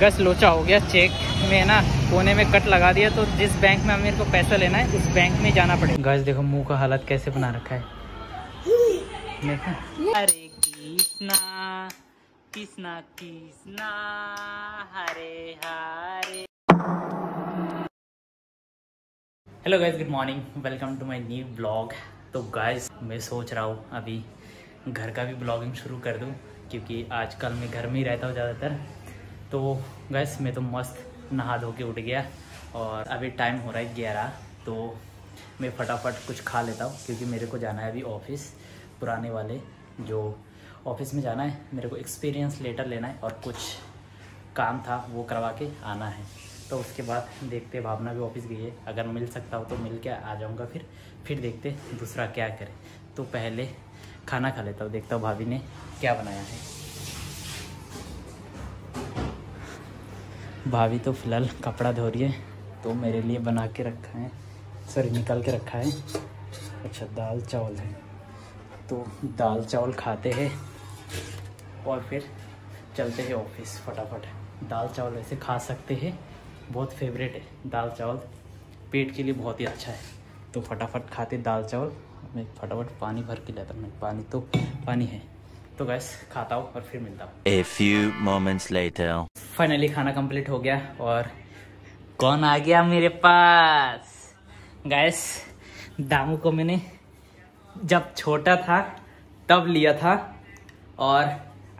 Gas लोचा हो गया चेक में ना कोने में कट लगा दिया तो जिस बैंक में मेरे को पैसा लेना है उस बैंक में जाना पड़ेगा। गैस देखो मुँह का हालत कैसे बना रखा है। देखो? Hare Krishna Krishna Krishna Hare Hare. Hello guys good morning welcome to my new blog तो गाइस मैं सोच रहा हूँ अभी घर का भी ब्लॉगिंग शुरू कर दूँ क्योंकि आजकल मैं घर में ही रहता हूँ ज़्यादातर। तो गैस मैं तो मस्त नहा धो के उठ गया और अभी टाइम हो रहा है ग्यारह तो मैं फटाफट कुछ खा लेता हूँ क्योंकि मेरे को जाना है अभी ऑफ़िस पुराने वाले जो ऑफ़िस में जाना है, मेरे को एक्सपीरियंस लेटर लेना है और कुछ काम था वो करवा के आना है। तो उसके बाद देखते भावना भी ऑफ़िस गई है। अगर मिल सकता हो तो मिल के आ जाऊँगा फिर फिर देखते दूसरा क्या करे। तो पहले खाना खा लेता हूँ, देखता हूँ भाभी ने क्या बनाया है। भाभी तो फ़िलहाल कपड़ा धो रही है तो मेरे लिए बना के रखा है। सॉरी, निकाल के रखा है। अच्छा दाल चावल है। तो दाल चावल खाते हैं और फिर चलते हैं ऑफ़िस फटाफट। दाल चावल वैसे खा सकते हैं, बहुत फेवरेट है। दाल चावल पेट के लिए बहुत ही अच्छा है। तो फटाफट खाते दाल चावल। मैं फटाफट पानी भर के लेता मैं पानी तो पानी है। तो गैस खाता हूँ और फिर मिलता हूँ। A few moments later. Finally खाना कंप्लीट हो गया और कौन आ गया मेरे पास? गैस दामू को मैंने जब छोटा था तब लिया था और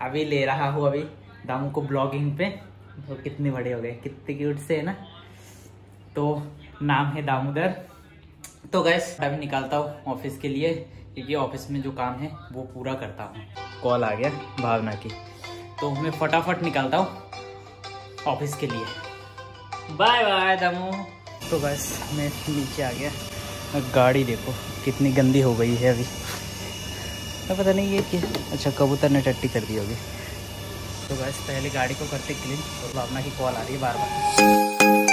अभी ले रहा हूँ अभी दामू को ब्लॉगिंग पे। तो कितने बड़े हो गए कितने क्यूट से है ना? तो नाम है दामोदर। तो गैस अभी निकालता हूँ ऑफ़िस के लिए क्योंकि ऑफ़िस में जो काम है वो पूरा करता हूँ। कॉल आ गया भावना की। तो मैं फटाफट निकालता हूँ ऑफ़िस के लिए। Bye bye Damu. तो बस मैं नीचे आ गया। गाड़ी देखो, कितनी गंदी हो गई है अभी। तो पता नहीं ये कि अच्छा कबूतर ने टट्टी कर दी होगी। तो बस पहले गाड़ी को करते क्लीन और भावना की कॉल आ रही है बार बार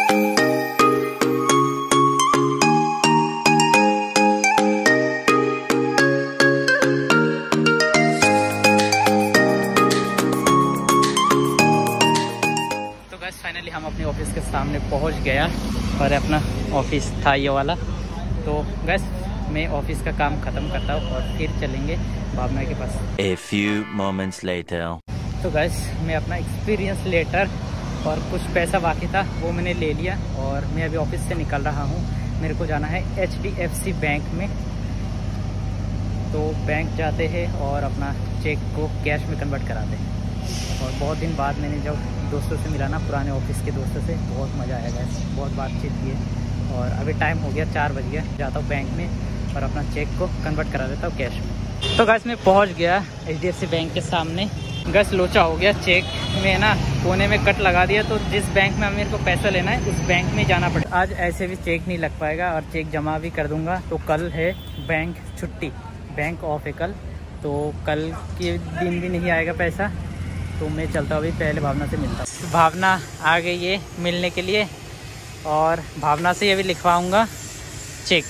पहुँच गया और अपना ऑफ़िस था ये वाला। तो बस मैं ऑफ़िस का काम ख़त्म करता हूँ और फिर चलेंगे भावना के पास। A few moments later. तो गैस मैं अपना एक्सपीरियंस लेटर और कुछ पैसा बाकी था वो मैंने ले लिया और मैं अभी ऑफ़िस से निकल रहा हूँ। मेरे को जाना है एचडीएफसी बैंक में। तो बैंक जाते हैं और अपना चेक को कैश में कन्वर्ट कराते हैं। और बहुत दिन बाद मैंने जब दोस्तों से मिला ना पुराने ऑफ़िस के दोस्तों से बहुत मज़ा आया गैस बहुत बातचीत की है। और अभी टाइम हो गया चार बज गया, जाता हूँ बैंक में और अपना चेक को कन्वर्ट करा देता हूँ कैश में। तो गैस मैं पहुँच गया एच बैंक के सामने। गैस लोचा हो गया चेक में ना? कोने में कट लगा दिया तो जिस बैंक में मेरे को पैसा लेना है, उस बैंक में जाना पड़ेगा। आज ऐसे भी चेक नहीं लग पाएगा और चेक जमा भी कर दूँगा। तो कल है बैंक छुट्टी बैंक ऑफ़ है कल। तो कल के दिन भी नहीं आएगा पैसा। तो मैं चलता हूँ अभी पहले भावना से मिलता हूँ। भावना आ गई है मिलने के लिए और भावना से ये लिखवाऊँगा चेक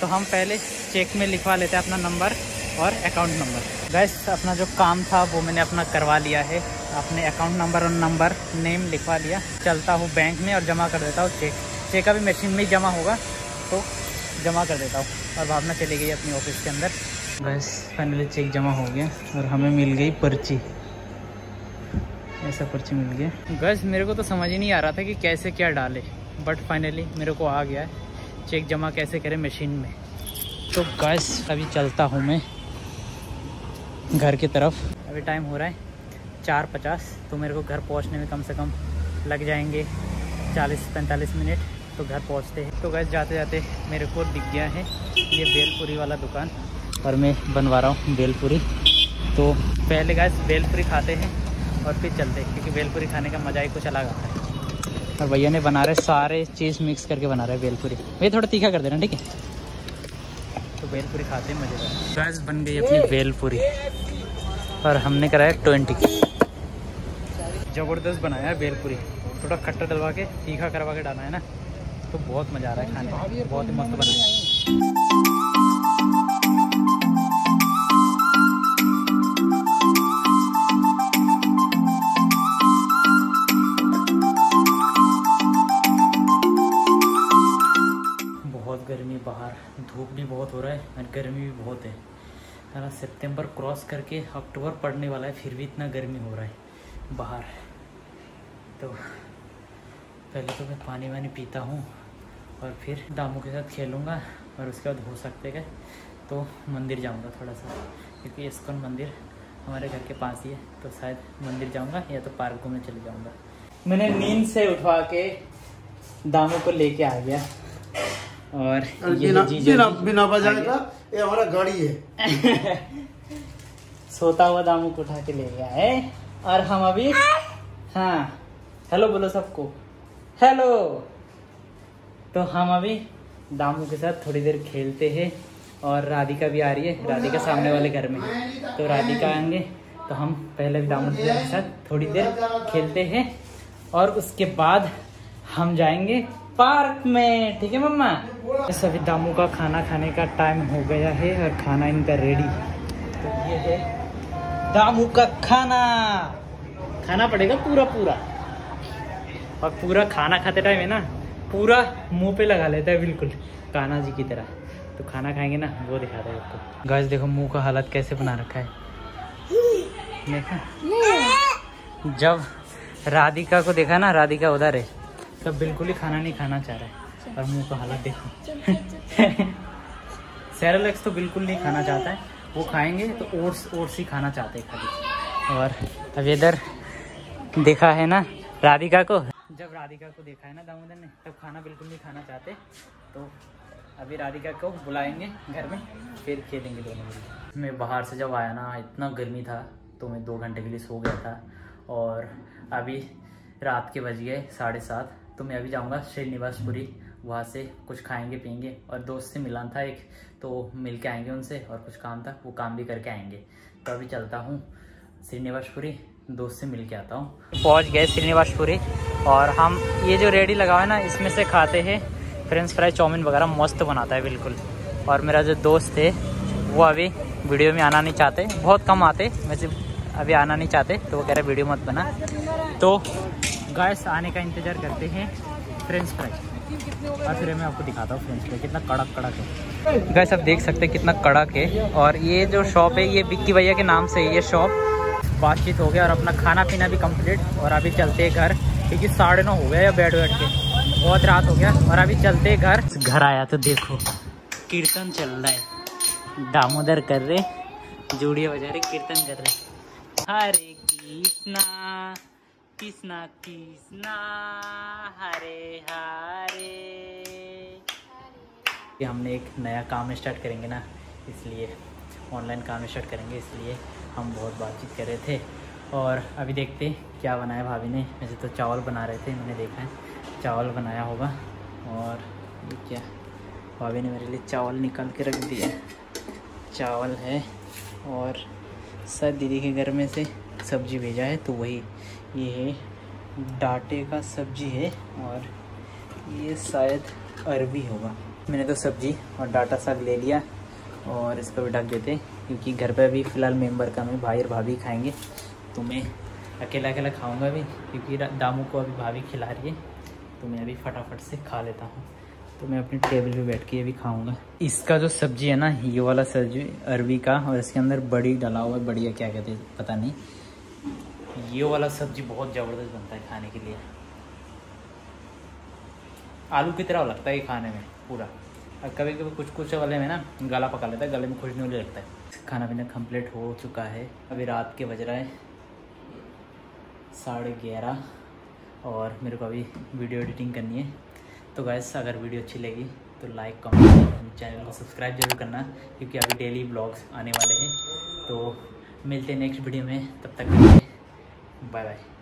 तो हम पहले चेक में लिखवा लेते हैं अपना नंबर और अकाउंट नंबर गैस अपना जो काम था वो मैंने अपना करवा लिया है। अपने अकाउंट नंबर और नंबर नेम लिखवा लिया। चलता हूँ बैंक में और जमा कर देता हूँ चेक चेक अभी मशीन में ही जमा होगा तो जमा कर देता हूँ। और भावना चली गई अपनी ऑफ़िस के अंदर। बस फाइनली चेक जमा हो गया और हमें मिल गई पर्ची। ऐसा पर्ची मिल गया। बस मेरे को तो समझ ही नहीं आ रहा था कि कैसे क्या डाले बट फाइनली मेरे को आ गया है चेक जमा कैसे करें मशीन में। तो गैस अभी चलता हूँ मैं घर की तरफ़। अभी टाइम हो रहा है चार पचास तो मेरे को घर पहुँचने में कम से कम लग जाएँगे चालीस पैंतालीस मिनट तो घर पहुँचते हैं। तो गैस जाते जाते मेरे को दिख गया है ये बेलपुरी वाला दुकान। और मैं बनवा रहा हूँ बेलपुरी। तो पहले गैस बेलपुरी खाते हैं और फिर चलते हैं, क्योंकि बेलपुरी खाने का मज़ा ही कुछ अलग आता है। और भैया ने बना रहे सारे चीज़ मिक्स करके बना रहे बेलपुरी। भैया, थोड़ा तीखा कर देना, ठीक है? तो बेलपुरी खाते हैं मज़ेदार गैस बन गई अपनी बेलपुरी। और हमने कराया ट्वेंटी की। ज़बरदस्त बनाया है बेलपुरी। थोड़ा खट्टा डलवा के, तीखा करवा के डाला है ना? तो बहुत मज़ा आ रहा है खाने में। बहुत ही मस्त बनाया है और गर्मी भी बहुत है। है ना? सितंबर क्रॉस करके अक्टूबर पड़ने वाला है, फिर भी इतना गर्मी हो रहा है बाहर। तो पहले तो मैं पानी वानी पीता हूँ और फिर दामों के साथ खेलूँगा और उसके बाद हो सकते गए तो मंदिर जाऊँगा थोड़ा सा क्योंकि इस्कॉन मंदिर हमारे घर के पास ही है तो शायद मंदिर जाऊँगा या तो पार्क घूमने चले जाऊँगा। मैंने नींद से उठवा के दामों को लेके आ गया। और बिना जीजू बिना बिना बजाए का ये हमारा गाड़ी है। सोता हुआ दामू को उठा के ले गया है। और हम अभी हाँ। हेलो बोलो सबको। हेलो। तो हम अभी दामू के साथ थोड़ी देर खेलते हैं। और राधिका भी आ रही है। राधिका सामने वाले घर में तो राधिका आएँगे। तो हम पहले भी दामू के साथ थोड़ी देर खेलते हैं। और उसके बाद हम जाएँगे पार्क में। ठीक है मम्मा? बस अभी दामू का खाना खाने का टाइम हो गया है और खाना इनका रेडी तो ये है दामू का खाना. खाना पड़ेगा पूरा पूरा. और पूरा खाना खाते टाइम है ना, पूरा मुँह पे लगा लेता है बिल्कुल, कान्हा जी की तरह. तो खाना खाएँगे ना, वो दिखाता है आपको. गाइस देखो मुँह का हालत कैसे बना रखा है. देखा? जब राधिका को देखा ना, राधिका उधर है, तब बिल्कुल ही खाना नहीं खाना चाह रहा है. और मुँह का हालत देखो। सेरेलेक्स तो बिल्कुल नहीं खाना चाहता है। वो खाएँगे तो ओट्स ओट्स ही खाना चाहते हैं खाली। और अब इधर देखा है ना राधिका को। जब राधिका को देखा है ना दामोदर ने तब खाना बिल्कुल नहीं खाना चाहते। तो अभी राधिका को बुलाएँगे घर में फिर खेलेंगे दोनों मिलकर मैं बाहर से जब आया ना इतना गर्मी था तो मैं दो घंटे के लिए सो गया था। और अभी रात के बज गए साढ़े सात तो मैं अभी जाऊँगा श्रीनिवासपुरी वहाँ से कुछ खाएँगे, पियेंगे और दोस्त से मिलान था एक तो मिल के आएँगे उनसे और कुछ काम था, वो काम भी करके आएँगे। तो अभी चलता हूँ श्रीनिवासपुरी, दोस्त से मिल के आता हूँ। पहुँच गए श्रीनिवासपुरी और हम, ये जो रेडी लगा है ना, इसमें से खाते हैं फ्रेंच फ्राई, चाउमीन वगैरह, मस्त बनाता है बिल्कुल। और मेरा जो दोस्त है, वो अभी वीडियो में आना नहीं चाहते, बहुत कम आते, वैसे अभी आना नहीं चाहते तो वो कह रहे वीडियो मत बना। तो गैस आने का इंतज़ार करते हैं फ्रेंच फ्राई। और फिर मैं आपको दिखाता हूँ फ्रेंड्स फ्राई कितना कड़क कड़क है। गैस आप देख सकते हैं कितना कड़क है। और ये जो शॉप है ये बिक्की भैया के नाम से है ये शॉप बातचीत हो गया और अपना खाना पीना भी कंप्लीट और अभी चलते हैं घर। क्योंकि साढ़े नौ हो गया या बैठ बैठ के। बहुत रात हो गया और अभी चलते हैं घर। घर आया तो देखो कीर्तन चल रहा है। दामोदर कर रहे जूड़िया बजा रहे कीर्तन कर रहे हरे कृष्णा। कृष्णा कृष्णा हरे हरे। कि हमने एक नया काम स्टार्ट करेंगे ना, इसलिए ऑनलाइन काम स्टार्ट करेंगे, इसलिए हम बहुत बातचीत कर रहे थे। और अभी देखते क्या बनाया भाभी ने। वैसे तो चावल बना रहे थे, मैंने देखा है, चावल बनाया होगा। और ये क्या, भाभी ने मेरे लिए चावल निकाल के रख दिया। चावल है, और सर दीदी के घर में से सब्ज़ी भेजा है तो वही ये डाटे का सब्ज़ी है और ये शायद अरबी होगा। मैंने तो सब्ज़ी और डाटा साग ले लिया और इसको भी ढक देते क्योंकि घर पे भी फ़िलहाल मेंबर का मैं भाई और भाभी खाएँगे। तो मैं अकेला अकेला खाऊँगा भी क्योंकि दामू को अभी भाभी खिला रही है। तो मैं अभी फटाफट से खा लेता हूँ। तो मैं अपनी टेबल पे बैठ के अभी खाऊँगा। इसका जो सब्ज़ी है ना, ये वाला सब्ज़ी अरबी का और इसके अंदर बड़ी डला हुआ है, बढ़िया क्या कहते हैं पता नहीं। ये वाला सब्ज़ी बहुत ज़बरदस्त बनता है खाने के लिए। आलू की तरह लगता है खाने में पूरा। और कभी कभी कुछ कुछ वाले में ना गला पका लेता है, गले में खुशनी होने लगता है। खाना पीना कंप्लीट हो चुका है। अभी रात के बज रहा है साढ़े ग्यारह और मेरे को अभी वीडियो एडिटिंग करनी है। तो गैस अगर वीडियो अच्छी लगी तो लाइक कमेंट चैनल को सब्सक्राइब ज़रूर करना, क्योंकि अभी डेली ब्लॉग्स आने वाले हैं। तो मिलते हैं नेक्स्ट वीडियो में, तब तक बाय बाय